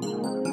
Música